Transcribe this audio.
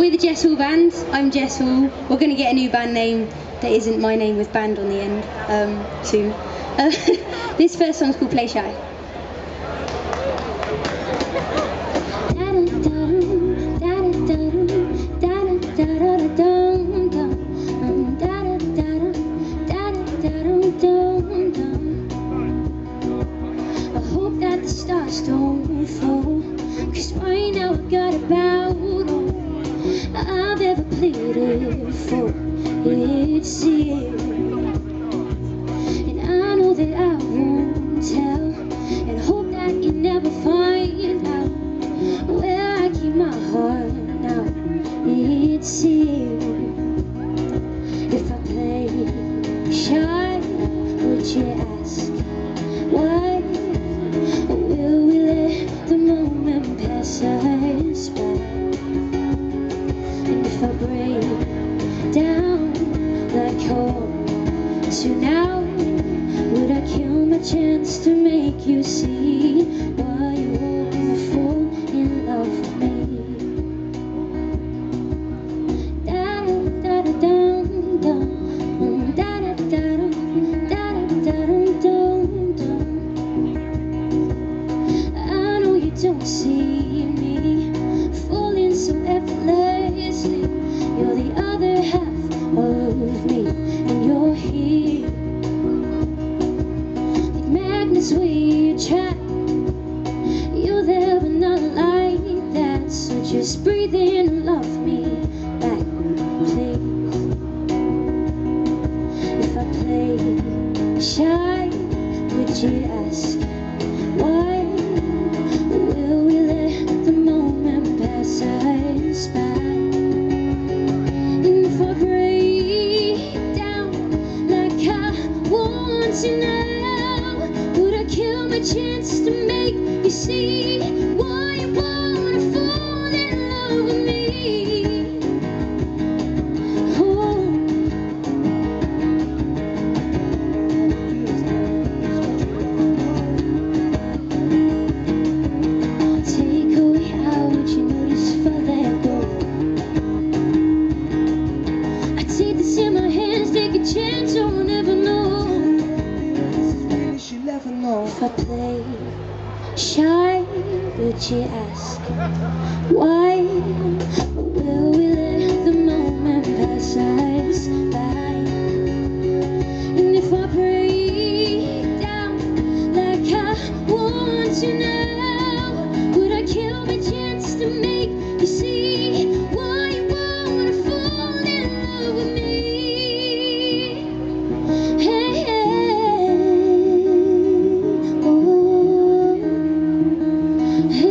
We're the Jess Hall Band. I'm Jess Hall. We're going to get a new band name that isn't my name with band on the end um, soon. Uh, this first song's called Play Shy. I hope that the stars don't fall. Cause right now I got about all I've ever pleaded for. It's you. And I know that I won't tell. And hope that you never find out where I keep my heart now. It's you. If I play shy, would you ask why? Or Will we let the moment pass us by? If I break down like home. To now, would I kill my chance to make you see just breathe in and love me back, please. If I play shy, would you ask why? Will we let the moment pass us by? And if I break down like I want to now, would I kill my chance to make you see never know. If I play shy, would you ask why? Mm-hmm.